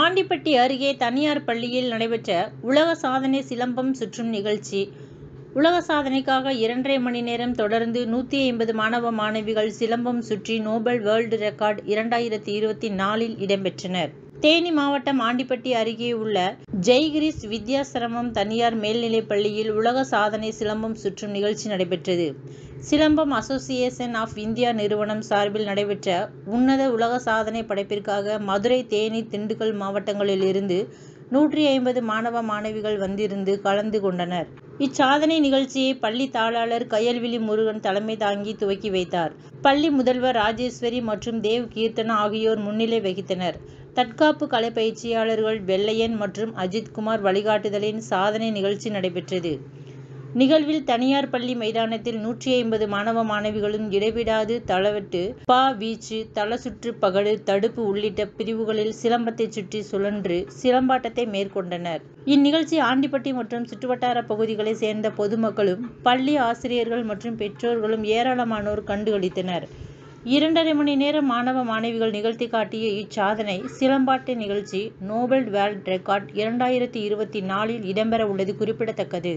ஆண்டிப்பட்டி அருகே தனியார் பள்ளியில் நடைபெற்ற உலக சாதனை சிலம்பம் சுற்றும் நிகழ்ச்சி. உலக சாதனைக்காக இரண்டரை மணி நேரம் தொடர்ந்து நூற்றி ஐம்பது மாணவ மாணவிகள் சிலம்பம் சுற்றி நோபல் வேர்ல்டு ரெக்கார்ட் இரண்டாயிரத்தி இருபத்தி நாலில் இடம்பெற்றனர். தேனி மாவட்டம் ஆண்டிப்பட்டி அருகே உள்ள ஜெய்கிரிஸ் வித்யாசிரமம் தனியார் மேல்நிலைப் பள்ளியில் உலக சாதனை சிலம்பம் சுற்றும் நிகழ்ச்சி நடைபெற்றது. சிலம்பம் அசோசியேஷன் ஆஃப் இந்தியா நிறுவனம் சார்பில் நடைபெற்ற உன்னத உலக சாதனை படைப்பிற்காக மதுரை தேனி திண்டுக்கல் மாவட்டங்களில் இருந்து நூற்றி ஐம்பது மாணவ மாணவிகள் வந்திருந்து கலந்து கொண்டனர். இச்சாதனை நிகழ்ச்சியை பள்ளி தாளாளர் கயல்விழி முருகன் தலைமை தாங்கி துவக்கி வைத்தார். பள்ளி முதல்வர் ராஜேஸ்வரி மற்றும் தேவ் கீர்த்தனா ஆகியோர் முன்னிலை வகித்தனர். தற்காப்பு கலை பயிற்சியாளர்கள் வெள்ளையன் மற்றும் அஜித்குமார் வழிகாட்டுதலின் சாதனை நிகழ்ச்சி நடைபெற்றது. நிகழ்வில் தனியார் பள்ளி மைதானத்தில் நூற்றி ஐம்பது மாணவ மாணவிகளும் இடைவிடாது தளவெட்டு பா வீச்சு தல சுற்று பகடு தடுப்பு உள்ளிட்ட பிரிவுகளில் சிலம்பத்தை சுற்றி சுழன்று சிலம்பாட்டத்தை மேற்கொண்டனர். இந்நிகழ்ச்சி ஆண்டிப்பட்டி மற்றும் சுற்றுவட்டார பகுதிகளை சேர்ந்த பொதுமக்களும் பள்ளி ஆசிரியர்கள் மற்றும் பெற்றோர்களும் ஏராளமானோர் கண்டுகளித்தனர். இரண்டரை மணி நேரம் மாணவ மாணவிகள் நிகழ்த்தி காட்டிய இச்சாதனை சிலம்பாட்ட நிகழ்ச்சி நோபல் வேர்ல்ட் ரெக்கார்ட் இரண்டாயிரத்தி இருபத்தி நாலில் இடம்பெற உள்ளது குறிப்பிடத்தக்கது.